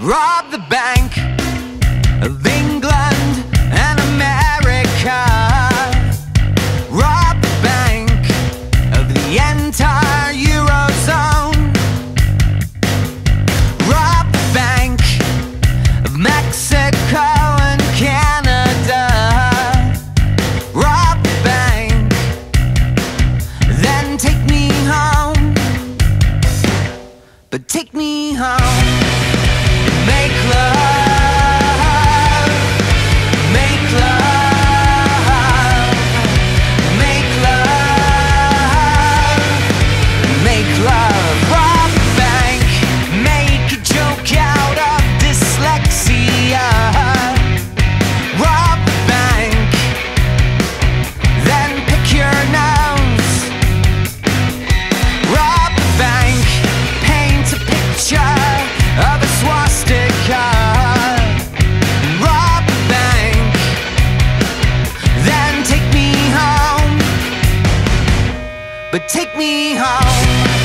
rob the bank of England and America. Rob the bank of the entire Eurozone. Rob the bank of Mexico and Canada. Rob the bank, then take me home. But take me home make But take me home.